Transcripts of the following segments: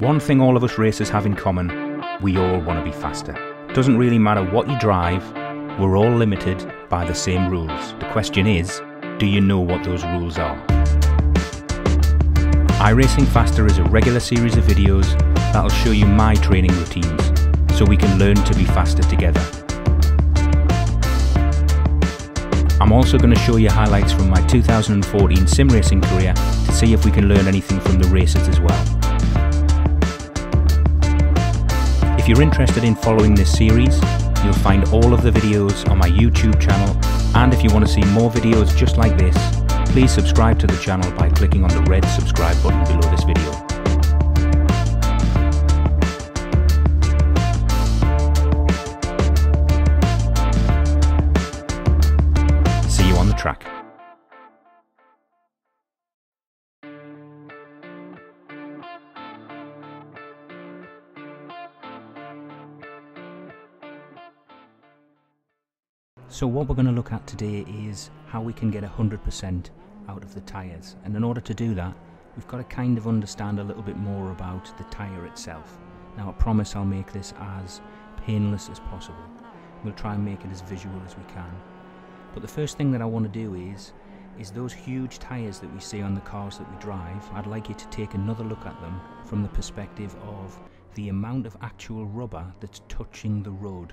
One thing all of us racers have in common, we all want to be faster. Doesn't really matter what you drive, we're all limited by the same rules. The question is, do you know what those rules are? iRacing Faster is a regular series of videos that'll show you my training routines so we can learn to be faster together. I'm also going to show you highlights from my 2014 sim racing career to see if we can learn anything from the racers as well. If you're interested in following this series, you'll find all of the videos on my YouTube channel and if you want to see more videos just like this, please subscribe to the channel by clicking on the red subscribe button below this video. So what we're going to look at today is how we can get 100% out of the tyres and in order to do that we've got to kind of understand a little bit more about the tyre itself. Now I promise I'll make this as painless as possible. We'll try and make it as visual as we can. But the first thing that I want to do is is those huge tyres that we see on the cars that we drive, I'd like you to take another look at them from the perspective of the amount of actual rubber that's touching the road.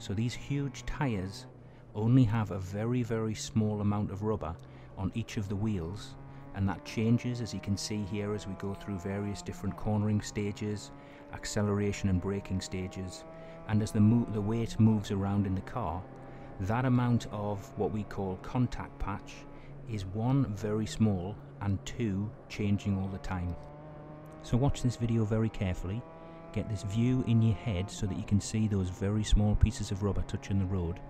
So these huge tyres only have a very very small amount of rubber on each of the wheels and that changes as you can see here as we go through various different cornering stages, acceleration and braking stages and as the, the weight moves around in the car that amount of what we call contact patch is one very small and two changing all the time. So watch this video very carefully, get this view in your head so that you can see those very small pieces of rubber touching the road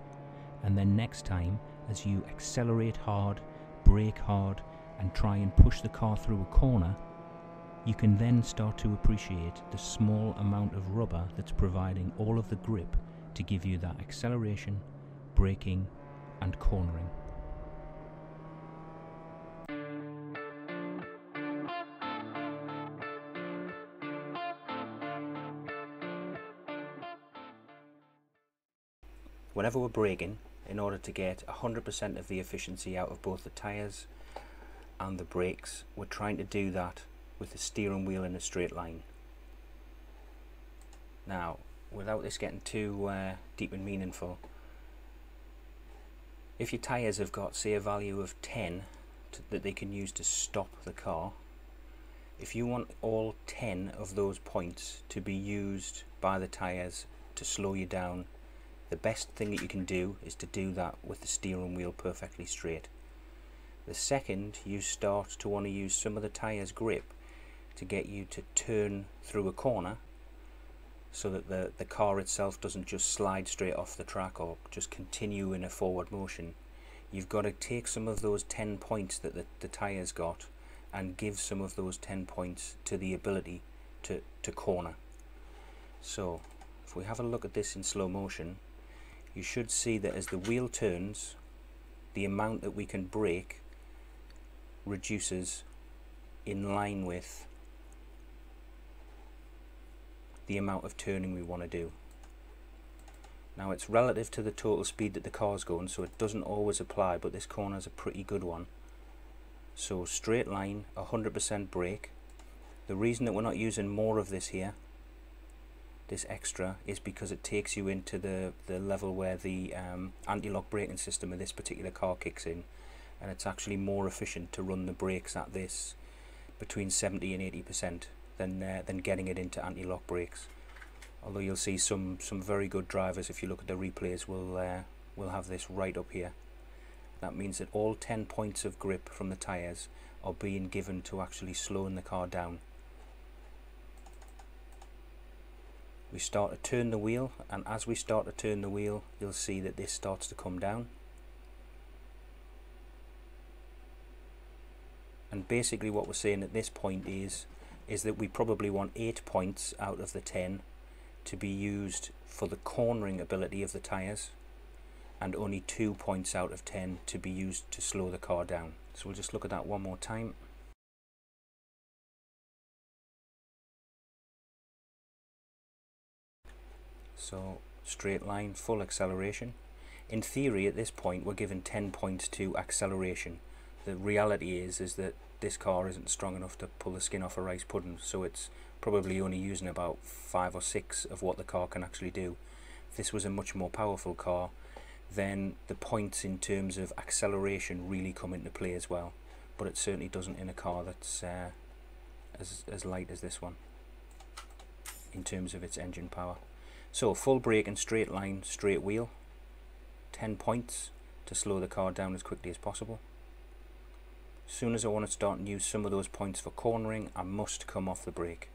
and then next time as you accelerate hard, brake hard and try and push the car through a corner, you can then start to appreciate the small amount of rubber that's providing all of the grip to give you that acceleration, braking and cornering. Whenever we're braking, in order to get 100% of the efficiency out of both the tyres and the brakes. We're trying to do that with the steering wheel in a straight line. Now, without this getting too uh, deep and meaningful, if your tyres have got, say, a value of 10 to, that they can use to stop the car, if you want all 10 of those points to be used by the tyres to slow you down the best thing that you can do is to do that with the steering wheel perfectly straight. The second you start to want to use some of the tyres grip to get you to turn through a corner so that the, the car itself doesn't just slide straight off the track or just continue in a forward motion. You've got to take some of those 10 points that the, the tyres got and give some of those 10 points to the ability to, to corner. So if we have a look at this in slow motion you should see that as the wheel turns the amount that we can brake reduces in line with the amount of turning we want to do. Now it's relative to the total speed that the car's going so it doesn't always apply but this corner is a pretty good one. So straight line, 100% brake. The reason that we're not using more of this here this extra is because it takes you into the, the level where the um, anti-lock braking system of this particular car kicks in. And it's actually more efficient to run the brakes at this between 70 and 80 percent than uh, than getting it into anti-lock brakes. Although you'll see some some very good drivers if you look at the replays will uh, will have this right up here. That means that all 10 points of grip from the tires are being given to actually slowing the car down we start to turn the wheel and as we start to turn the wheel you'll see that this starts to come down and basically what we're saying at this point is is that we probably want 8 points out of the 10 to be used for the cornering ability of the tyres and only 2 points out of 10 to be used to slow the car down. So we'll just look at that one more time. So straight line, full acceleration. In theory, at this point, we're given 10 points to acceleration. The reality is, is that this car isn't strong enough to pull the skin off a rice pudding, so it's probably only using about five or six of what the car can actually do. If this was a much more powerful car, then the points in terms of acceleration really come into play as well. But it certainly doesn't in a car that's uh, as, as light as this one in terms of its engine power. So full brake and straight line, straight wheel, 10 points to slow the car down as quickly as possible. As soon as I want to start and use some of those points for cornering, I must come off the brake.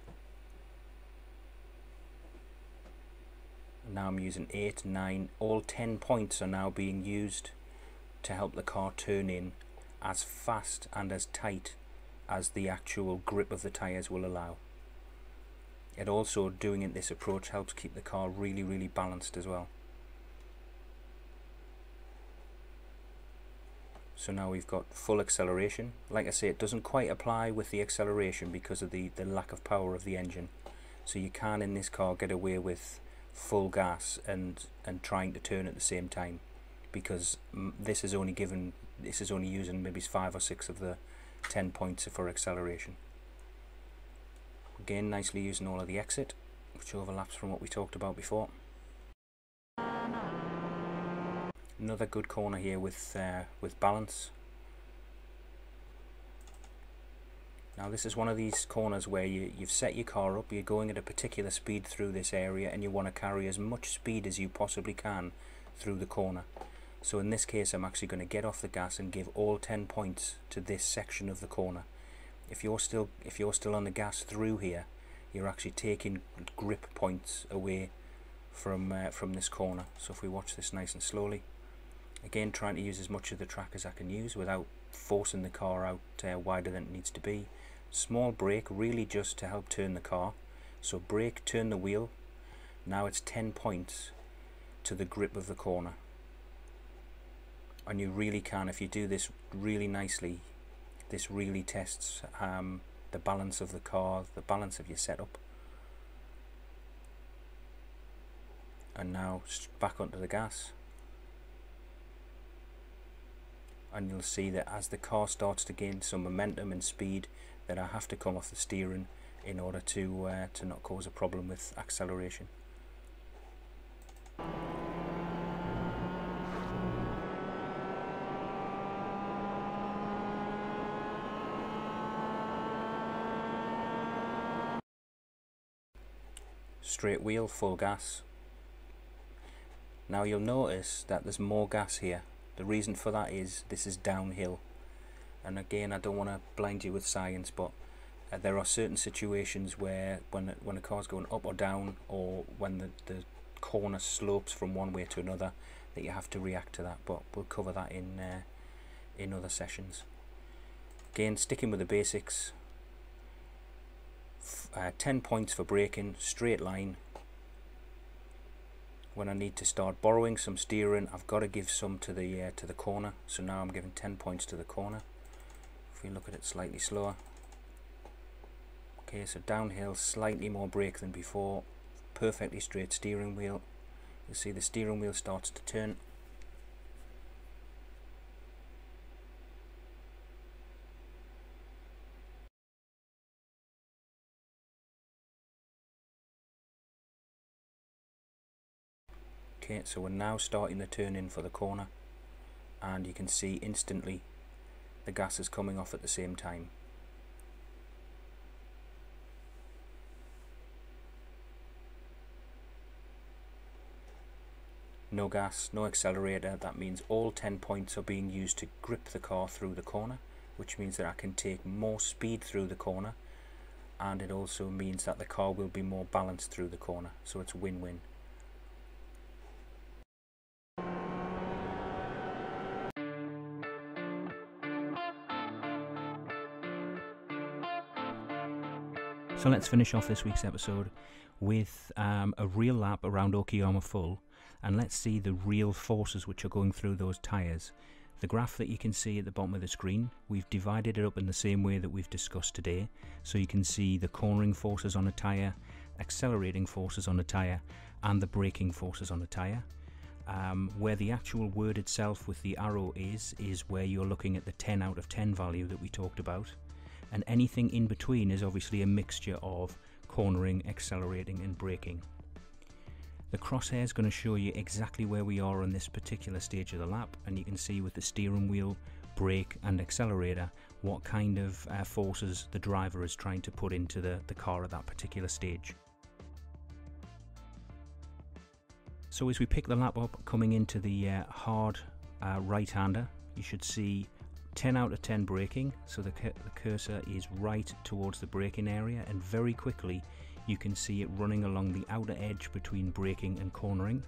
Now I'm using 8, 9, all 10 points are now being used to help the car turn in as fast and as tight as the actual grip of the tyres will allow. It also, doing it this approach, helps keep the car really, really balanced as well. So now we've got full acceleration. Like I say, it doesn't quite apply with the acceleration because of the, the lack of power of the engine. So you can in this car get away with full gas and, and trying to turn at the same time because this is only given, this is only using maybe five or six of the 10 points for acceleration. Again, nicely using all of the exit, which overlaps from what we talked about before. Another good corner here with uh, with balance. Now this is one of these corners where you, you've set your car up, you're going at a particular speed through this area and you want to carry as much speed as you possibly can through the corner. So in this case I'm actually going to get off the gas and give all 10 points to this section of the corner if you're still if you're still on the gas through here you're actually taking grip points away from uh, from this corner. So if we watch this nice and slowly again trying to use as much of the track as I can use without forcing the car out uh, wider than it needs to be. Small brake really just to help turn the car. So brake turn the wheel. Now it's 10 points to the grip of the corner. And you really can if you do this really nicely this really tests um, the balance of the car, the balance of your setup. And now back onto the gas. And you'll see that as the car starts to gain some momentum and speed, that I have to come off the steering in order to uh, to not cause a problem with acceleration. Straight wheel, full gas. Now you'll notice that there's more gas here. The reason for that is this is downhill. And again, I don't want to blind you with science, but uh, there are certain situations where when when a car's going up or down, or when the, the corner slopes from one way to another, that you have to react to that. But we'll cover that in uh, in other sessions. Again, sticking with the basics, uh, 10 points for braking, straight line. When I need to start borrowing some steering, I've got to give some to the uh, to the corner. So now I'm giving 10 points to the corner. If we look at it slightly slower. Okay, so downhill, slightly more brake than before. Perfectly straight steering wheel. You see the steering wheel starts to turn Okay, so we're now starting the turn in for the corner and you can see instantly the gas is coming off at the same time. No gas, no accelerator, that means all 10 points are being used to grip the car through the corner, which means that I can take more speed through the corner and it also means that the car will be more balanced through the corner, so it's win-win. So let's finish off this week's episode with um, a real lap around Okayama Full and let's see the real forces which are going through those tyres. The graph that you can see at the bottom of the screen, we've divided it up in the same way that we've discussed today. So you can see the cornering forces on a tyre, accelerating forces on a tyre and the braking forces on a tyre. Um, where the actual word itself with the arrow is, is where you're looking at the 10 out of 10 value that we talked about. And anything in between is obviously a mixture of cornering, accelerating and braking. The crosshair is going to show you exactly where we are on this particular stage of the lap and you can see with the steering wheel, brake and accelerator what kind of uh, forces the driver is trying to put into the, the car at that particular stage. So as we pick the lap up coming into the uh, hard uh, right-hander you should see 10 out of 10 braking so the, the cursor is right towards the braking area and very quickly you can see it running along the outer edge between braking and cornering.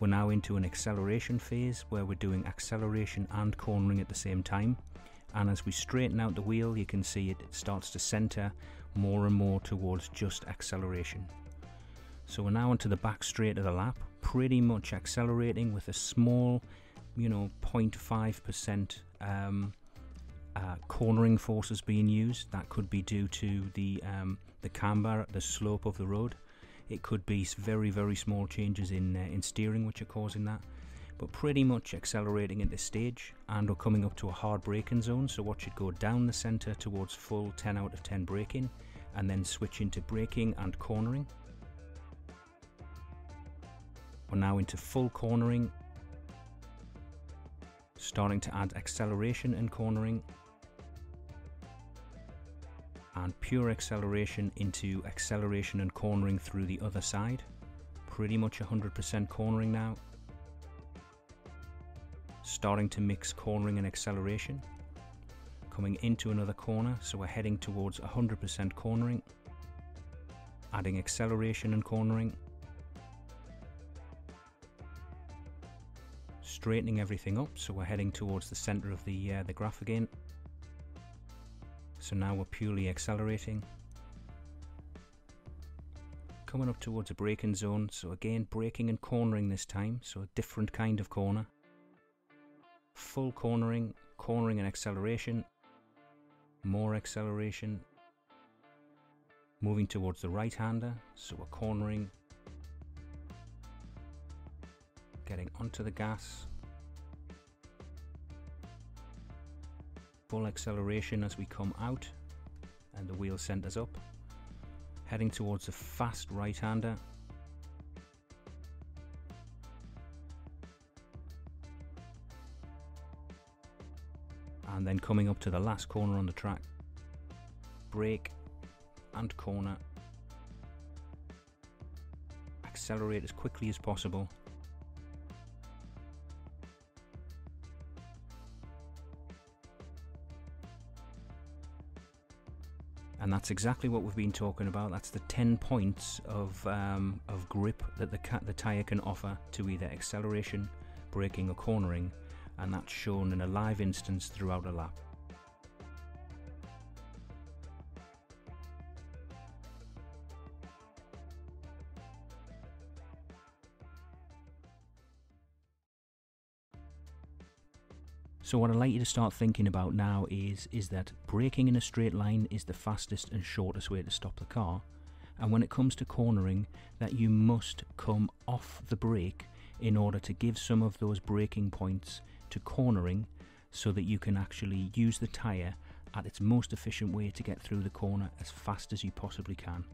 We're now into an acceleration phase where we're doing acceleration and cornering at the same time. And as we straighten out the wheel, you can see it starts to center more and more towards just acceleration. So we're now onto the back straight of the lap, pretty much accelerating with a small, you know, 0.5% um, uh, cornering forces being used. That could be due to the um, the camber, the slope of the road. It could be very very small changes in uh, in steering which are causing that. But pretty much accelerating at this stage, and we're coming up to a hard braking zone. So watch it go down the centre towards full 10 out of 10 braking, and then switch into braking and cornering. We're now into full cornering starting to add acceleration and cornering and pure acceleration into acceleration and cornering through the other side. Pretty much 100% cornering now. Starting to mix cornering and acceleration. Coming into another corner, so we're heading towards 100% cornering. Adding acceleration and cornering. Straightening everything up, so we're heading towards the center of the, uh, the graph again. So now we're purely accelerating. Coming up towards a braking zone, so again braking and cornering this time, so a different kind of corner. Full cornering, cornering and acceleration, more acceleration. Moving towards the right hander, so we're cornering, getting onto the gas, full acceleration as we come out and the wheel centers up. Heading towards a fast right-hander. And then coming up to the last corner on the track. Brake and corner. Accelerate as quickly as possible and that's exactly what we've been talking about. That's the 10 points of, um, of grip that the, the tyre can offer to either acceleration, braking or cornering and that's shown in a live instance throughout a lap. So what I'd like you to start thinking about now is, is that braking in a straight line is the fastest and shortest way to stop the car. And when it comes to cornering, that you must come off the brake in order to give some of those braking points to cornering so that you can actually use the tyre at its most efficient way to get through the corner as fast as you possibly can.